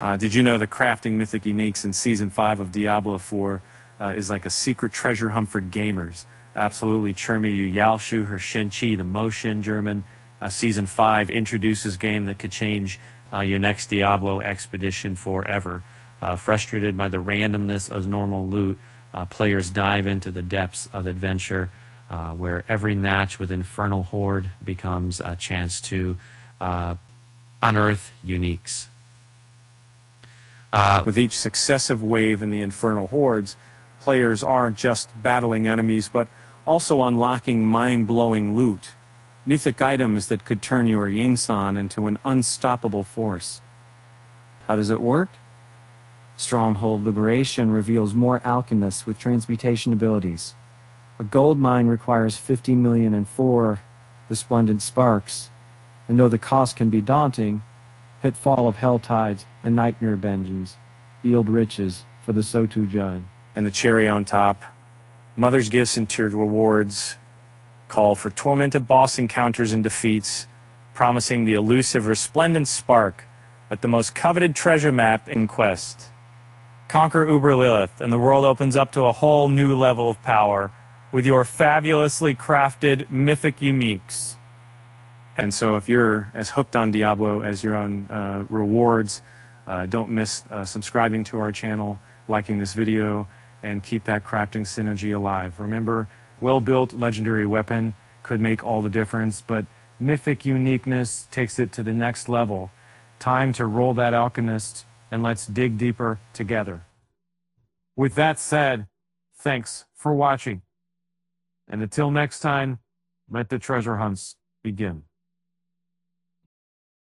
Uh, did you know the crafting mythic uniques in season five of Diablo 4 uh, is like a secret treasure hunt for gamers? Absolutely, Chermi Yu Yaoshu, her Shenqi, the Motion German. Uh, season five introduces game that could change uh, your next Diablo expedition forever. Uh, frustrated by the randomness of normal loot, uh, players dive into the depths of adventure, where every match with Infernal Horde becomes a chance to unearth uniques. Uh, with each successive wave in the Infernal Hordes, players aren't just battling enemies, but also unlocking mind-blowing loot, mythic items that could turn your Yingsan into an unstoppable force. How does it work? Stronghold Liberation reveals more alchemists with transmutation abilities. A gold mine requires 50 million and four resplendent sparks, and though the cost can be daunting, Pitfall of Helltides and Nightmare Vengeance yield riches for the Sotu Jun. And the cherry on top, Mother's Gifts and tiered rewards call for tormented boss encounters and defeats, promising the elusive resplendent spark at the most coveted treasure map in Quest. Conquer Uber Lilith, and the world opens up to a whole new level of power with your fabulously crafted mythic uniques. And so, if you're as hooked on Diablo as you're on uh, rewards, uh, don't miss uh, subscribing to our channel, liking this video, and keep that crafting synergy alive. Remember, well-built legendary weapon could make all the difference, but mythic uniqueness takes it to the next level. Time to roll that alchemist, and let's dig deeper together. With that said, thanks for watching. And until next time, let the treasure hunts begin.